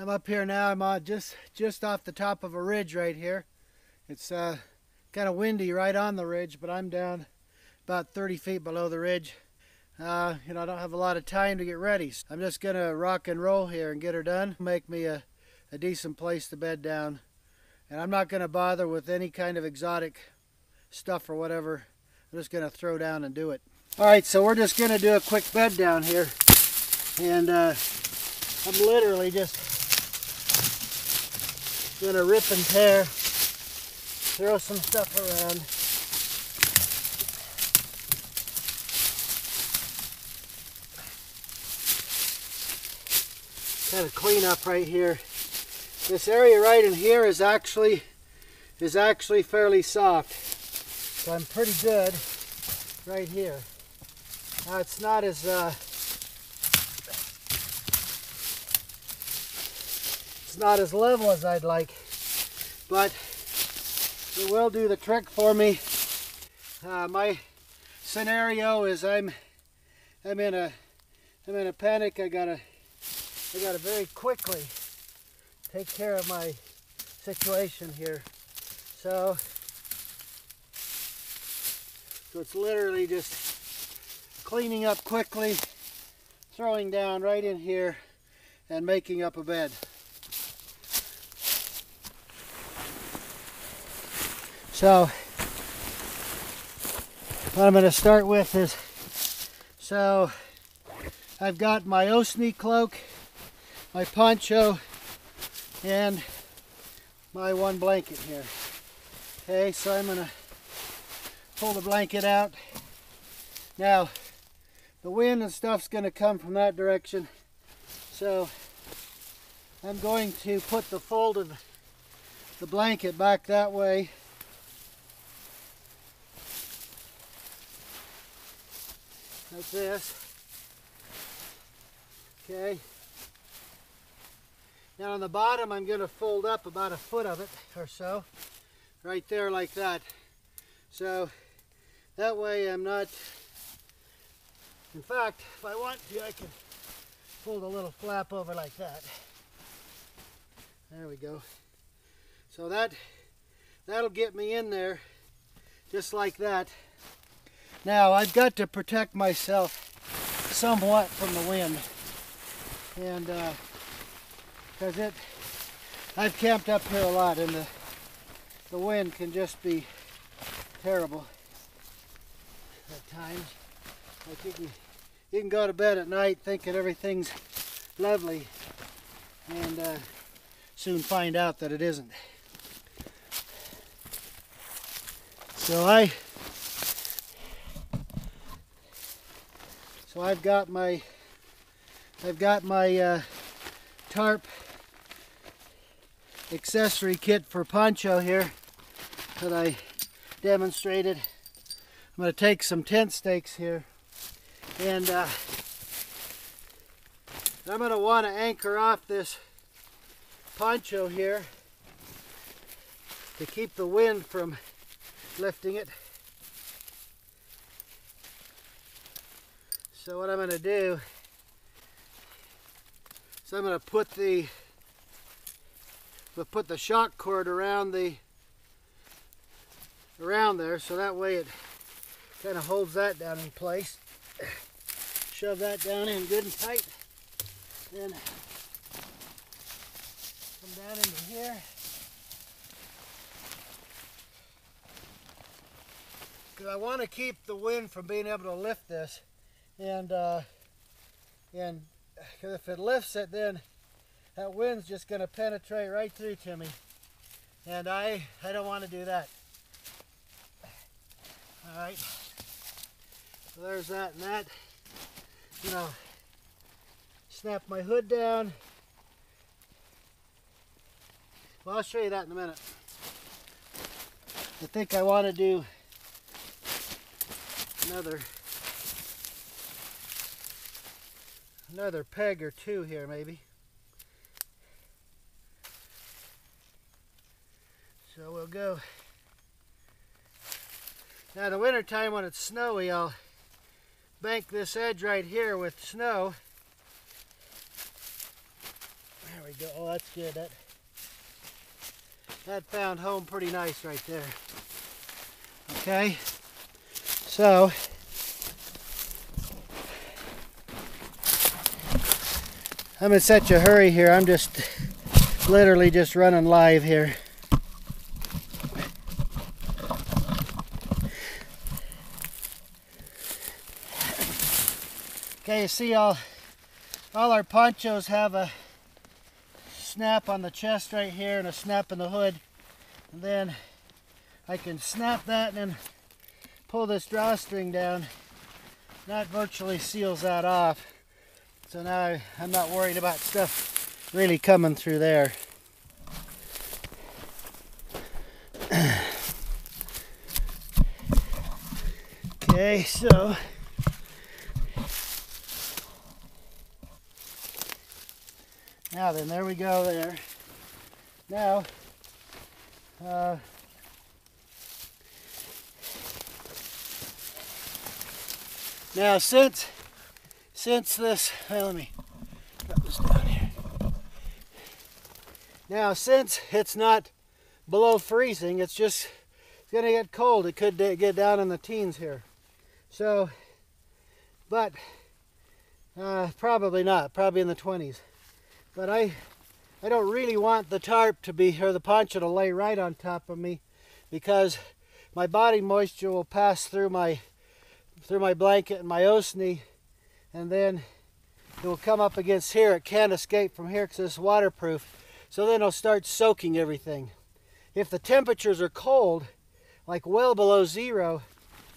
I'm up here now. I'm uh, just just off the top of a ridge right here. It's uh, kind of windy right on the ridge, but I'm down about 30 feet below the ridge. Uh, you know, I don't have a lot of time to get ready. So I'm just gonna rock and roll here and get her done. Make me a, a decent place to bed down. And I'm not gonna bother with any kind of exotic stuff or whatever. I'm just gonna throw down and do it. All right, so we're just gonna do a quick bed down here. And uh, I'm literally just gonna rip and tear, throw some stuff around. Kind of clean up right here. This area right in here is actually is actually fairly soft. So I'm pretty good right here. Now it's not as uh, it's not as level as I'd like, but it will do the trick for me. Uh, my scenario is I'm I'm in a I'm in a panic. I gotta I gotta very quickly take care of my situation here. So so it's literally just cleaning up quickly, throwing down right in here, and making up a bed. So what I'm going to start with is, so I've got my Osni cloak, my poncho, and my one blanket here. Okay, so I'm going to pull the blanket out. Now, the wind and stuff's going to come from that direction. So, I'm going to put the fold of the blanket back that way. Like this. Okay. Now on the bottom I'm going to fold up about a foot of it or so. Right there like that. So that way I'm not, in fact, if I want to, I can fold a little flap over like that. There we go. So that, that'll get me in there just like that. Now I've got to protect myself somewhat from the wind. And because uh, it, I've camped up here a lot and the, the wind can just be terrible at times. Like you can, you can go to bed at night thinking everything's lovely and uh, soon find out that it isn't. So I, so I've got my, I've got my uh, tarp accessory kit for poncho here that I demonstrated. I'm going to take some tent stakes here and uh, I'm going to want to anchor off this poncho here to keep the wind from lifting it. So what I'm going to do is I'm going to put the put the shock cord around the around there so that way it kind of holds that down in place. Shove that down in good and tight. Then come down into here. Because I want to keep the wind from being able to lift this. And, uh, and cause if it lifts it, then that wind's just going to penetrate right through to me. And I, I don't want to do that. All right. So there's that and that. You know, snap my hood down. Well, I'll show you that in a minute. I think I want to do another another peg or two here maybe. So we'll go. Now the winter time when it's snowy, I'll bank this edge right here with snow. There we go. Oh, that's good. That that found home pretty nice right there. Okay, so I'm in such a hurry here. I'm just literally just running live here. Okay, you see all all our ponchos have a snap on the chest right here and a snap in the hood. And then I can snap that and then pull this drawstring down. That virtually seals that off. So now I'm not worried about stuff really coming through there. okay, so now then, there we go there. Now, uh, now since since this, well, let me drop this down here. Now, since it's not below freezing, it's just it's to get cold. It could get down in the teens here. So, but uh, probably not. Probably in the 20s. But I, I don't really want the tarp to be, or the poncho to lay right on top of me because my body moisture will pass through my, through my blanket and my Osni and then it will come up against here. It can't escape from here because it's waterproof. So then it'll start soaking everything. If the temperatures are cold, like well below zero,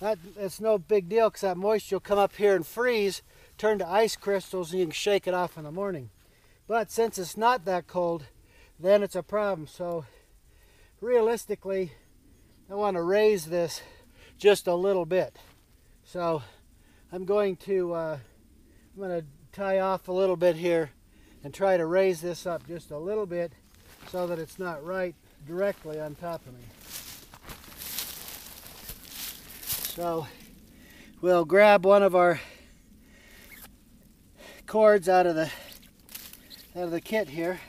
that, that's no big deal because that moisture will come up here and freeze, turn to ice crystals, and you can shake it off in the morning. But since it's not that cold, then it's a problem. So realistically, I want to raise this just a little bit. So I'm going to uh, I'm going to tie off a little bit here and try to raise this up just a little bit so that it's not right directly on top of me. So we'll grab one of our cords out of the out of the kit here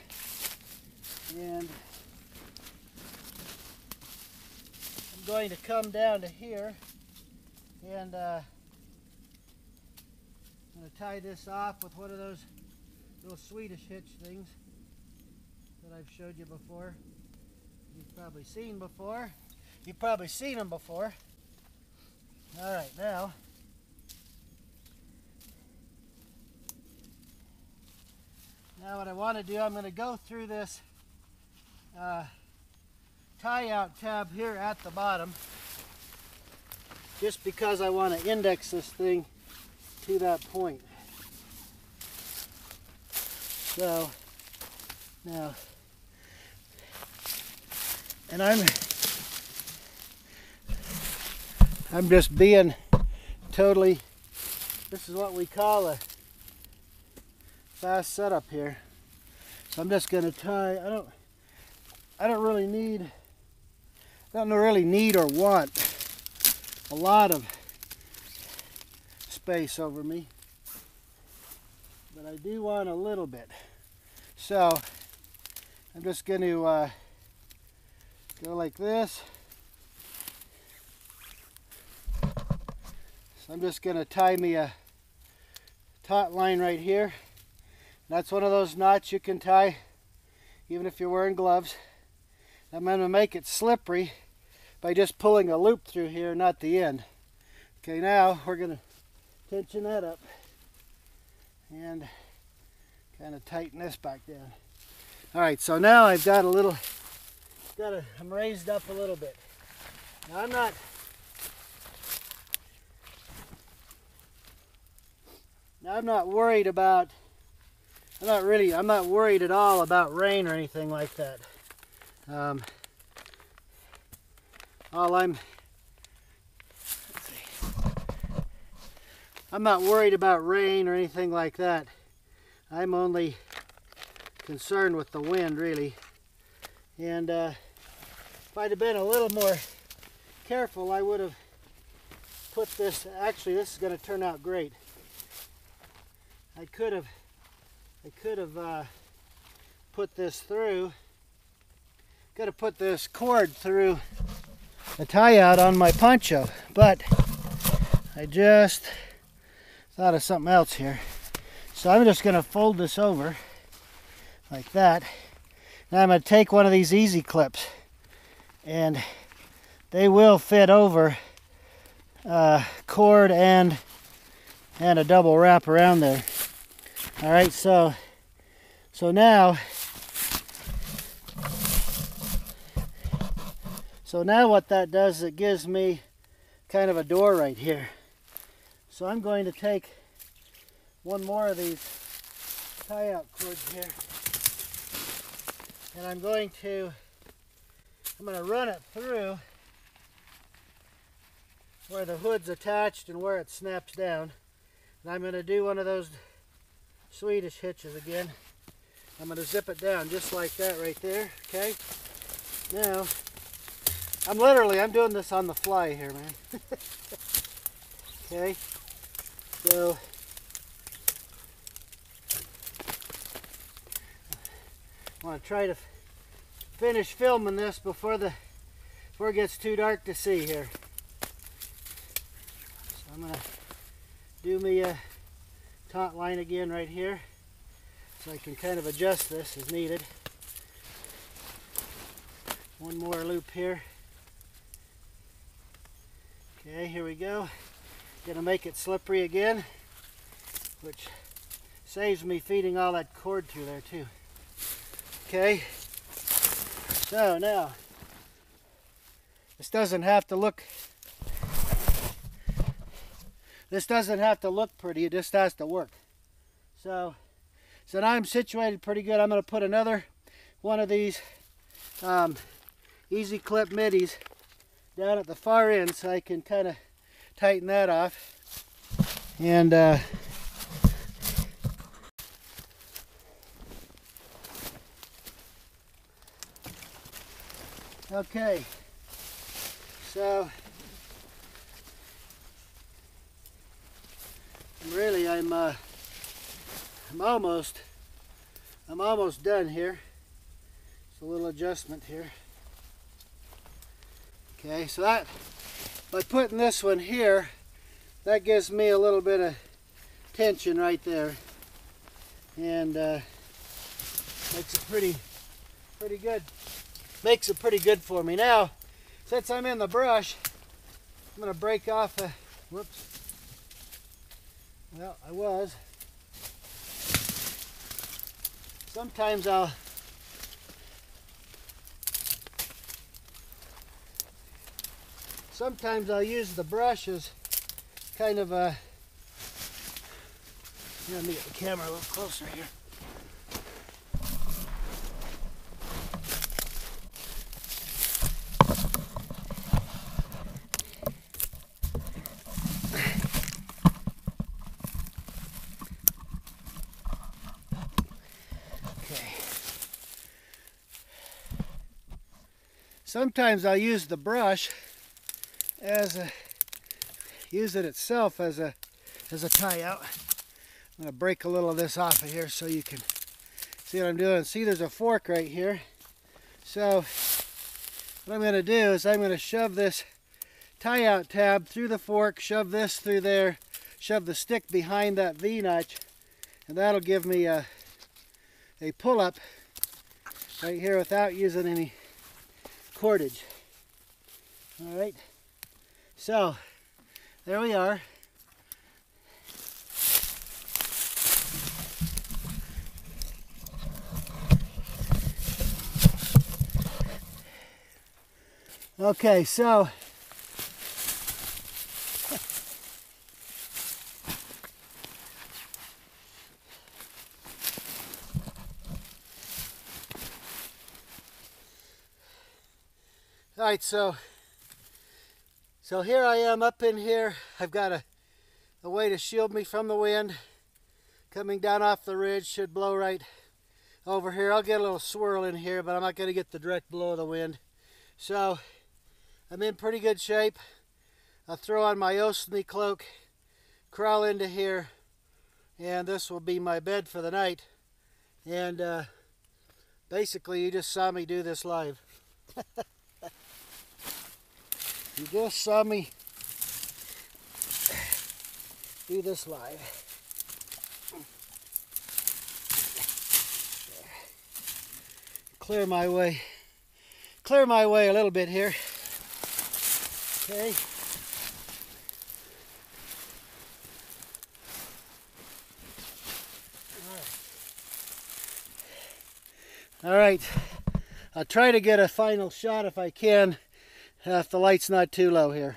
and I'm going to come down to here and uh, going to tie this off with one of those little Swedish hitch things that I've showed you before. You've probably seen before. You've probably seen them before. All right, now Now what I want to do, I'm going to go through this uh, tie out tab here at the bottom just because I want to index this thing to that point. So now, and I'm I'm just being totally. This is what we call a fast setup here. So I'm just to tie. I don't. I don't really need. I don't really need or want a lot of space over me. But I do want a little bit. So I'm just going to uh, go like this. So I'm just going to tie me a taut line right here. That's one of those knots you can tie even if you're wearing gloves. I'm going to make it slippery by just pulling a loop through here, not the end. Okay, now we're going to tension that up and kind of tighten this back down. All right, so now I've got a little, got a, I'm raised up a little bit. Now I'm not, now I'm not worried about, I'm not really, I'm not worried at all about rain or anything like that. Um, all I'm I'm not worried about rain or anything like that. I'm only concerned with the wind really. And uh, if I'd have been a little more careful, I would have put this, actually this is going to turn out great. I could have, I could have uh, put this through. Got to put this cord through the tie out on my poncho, but I just thought of something else here. So I'm just going to fold this over like that. Now I'm going to take one of these easy clips and they will fit over uh, cord and and a double wrap around there. All right, so so now so now what that does is it gives me kind of a door right here. So I'm going to take one more of these tie out cords here and I'm going to I'm going to run it through where the hood's attached and where it snaps down. And I'm going to do one of those Swedish hitches again. I'm going to zip it down just like that right there, okay? Now, I'm literally, I'm doing this on the fly here, man. okay? So, I want to try to finish filming this before the before it gets too dark to see here. So I'm gonna do me a line again right here so I can kind of adjust this as needed. One more loop here. Okay, here we go. Gonna make it slippery again, which saves me feeding all that cord through there too. Okay, so now, this doesn't have to look, this doesn't have to look pretty, it just has to work. So, so now I'm situated pretty good. I'm to put another one of these um, easy clip middies down at the far end so I can kind of tighten that off. And uh, Okay, so really I'm uh, I'm almost I'm almost done here. It's a little adjustment here. Okay, so that by putting this one here, that gives me a little bit of tension right there, and uh, makes it pretty pretty good makes it pretty good for me. Now, since I'm in the brush, I'm going to break off a, whoops, well, I was. Sometimes I'll sometimes I'll use the brush as kind of a let me get the camera a little closer here. Sometimes I'll use the brush as a, use it itself as a, as a tie out. I'm to break a little of this off of here so you can see what I'm doing. See there's a fork right here. So what I'm going to do is I'm going to shove this tie out tab through the fork, shove this through there, shove the stick behind that V-notch, and that'll give me a, a pull-up right here without using any cordage. All right, so there we are. Okay, so All right, so so here I am up in here. I've got a, a way to shield me from the wind. Coming down off the ridge should blow right over here. I'll get a little swirl in here, but I'm not going to get the direct blow of the wind. So I'm in pretty good shape. I'll throw on my Osley cloak, crawl into here, and this will be my bed for the night. And uh, Basically, you just saw me do this live. you just saw me do this live. Clear my way, clear my way a little bit here. Okay. All right, I'll try to get a final shot if I can, if the light's not too low here.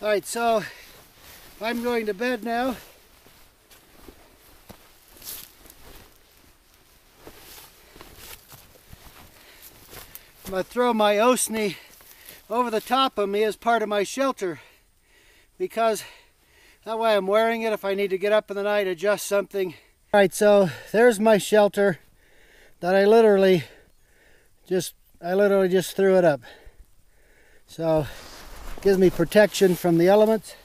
All right, so I'm going to bed now. I'm to throw my Osni over the top of me as part of my shelter because that way I'm wearing it if I need to get up in the night, adjust something. All right, so there's my shelter that I literally just I literally just threw it up. So gives me protection from the elements.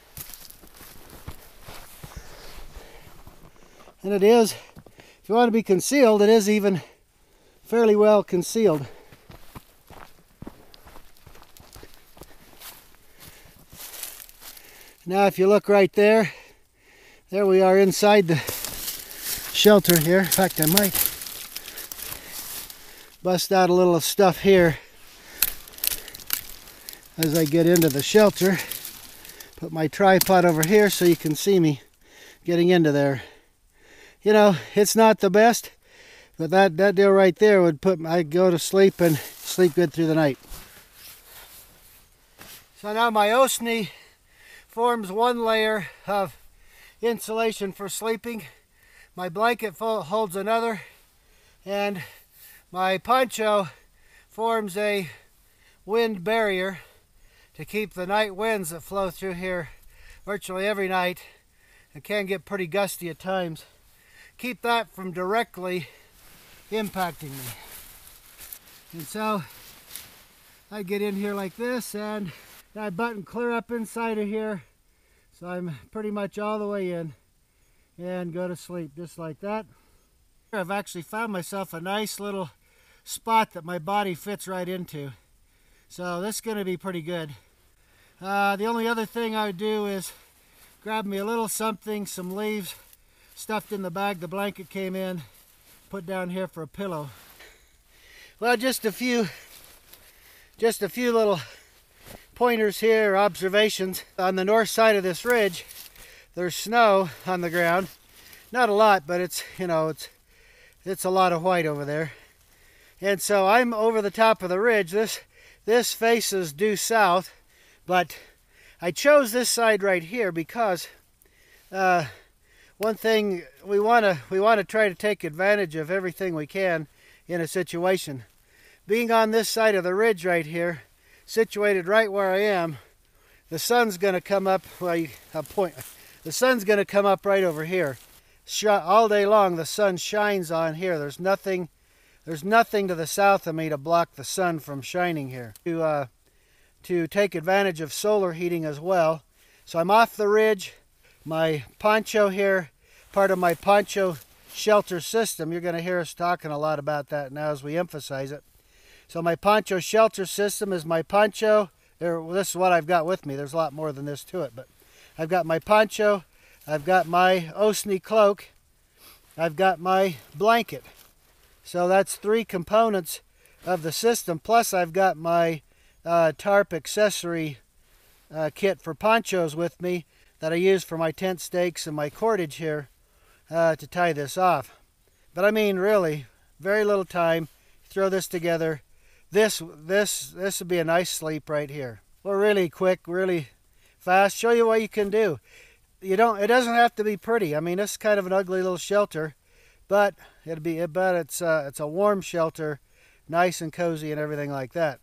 And it is, if you want to be concealed, it is even fairly well concealed. Now if you look right there, there we are inside the shelter here. In fact, I might bust out a little stuff here as I get into the shelter. Put my tripod over here so you can see me getting into there. You know, it's not the best, but that, that deal right there would put I go to sleep and sleep good through the night. So now my Osni forms one layer of insulation for sleeping. My blanket holds another and my poncho forms a wind barrier to keep the night winds that flow through here virtually every night and can get pretty gusty at times. Keep that from directly impacting me. And so I get in here like this and I button clear up inside of here so I'm pretty much all the way in and go to sleep just like that. I've actually found myself a nice little spot that my body fits right into. So this is going to be pretty good. Uh, the only other thing I would do is grab me a little something, some leaves stuffed in the bag the blanket came in, put down here for a pillow. Well, just a few, just a few little pointers here, observations. On the north side of this ridge, there's snow on the ground. Not a lot, but it's, you know, it's, it's a lot of white over there. And so I'm over the top of the ridge. This, this faces due south, but I chose this side right here because uh, one thing we want to we want to try to take advantage of everything we can in a situation. Being on this side of the ridge right here, situated right where I am, the sun's going to come up. Well, a point. The sun's going to come up right over here. All day long, the sun shines on here. There's nothing there's nothing to the south of me to block the sun from shining here. To, uh, to take advantage of solar heating as well. So I'm off the ridge. My poncho here, part of my poncho shelter system. You're going to hear us talking a lot about that now as we emphasize it. So my poncho shelter system is my poncho. There, this is what I've got with me. There's a lot more than this to it, but I've got my poncho. I've got my Osni cloak. I've got my blanket. So that's three components of the system. Plus I've got my uh, tarp accessory uh, kit for ponchos with me that I use for my tent stakes and my cordage here uh, to tie this off. But I mean really, very little time. Throw this together. This this this would be a nice sleep right here. Well, really quick, really fast. Show you what you can do. You don't. It doesn't have to be pretty. I mean, this is kind of an ugly little shelter but it'd be but it's uh, it's a warm shelter nice and cozy and everything like that